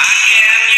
I can't